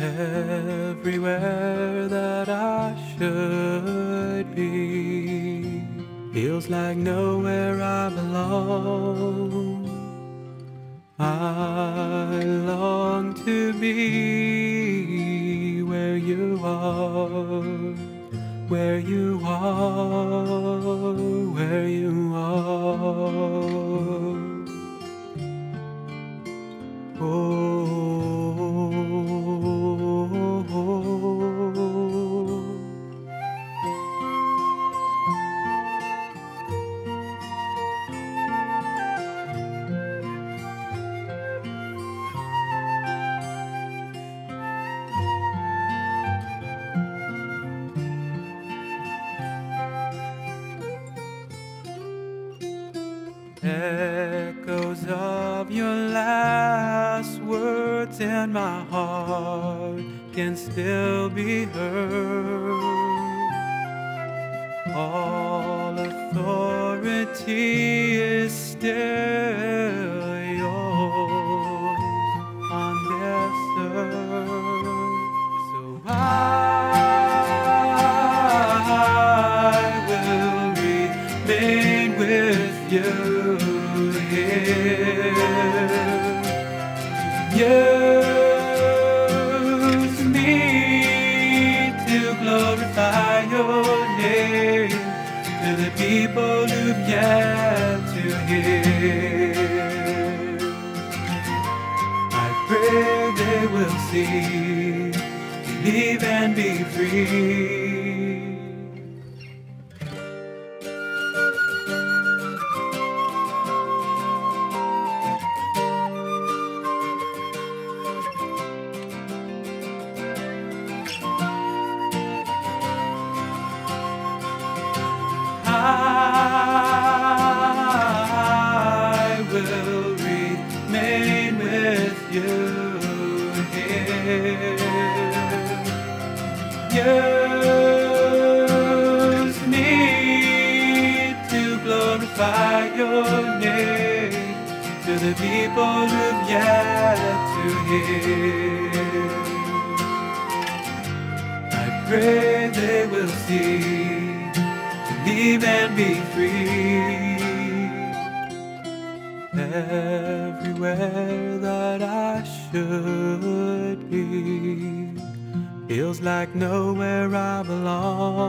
Everywhere that I should be feels like nowhere I belong. I long to be where you are, where you are. Oh. Echoes of your last words in my heart can still be heard. All authority is still yours on this earth. So I will remain with you to the people who've yet to hear. I pray they will see, believe and be free. Use me to glorify your name to the people who've yet to hear. I pray they will see believe and be free. Everywhere that I should be feels like nowhere I belong.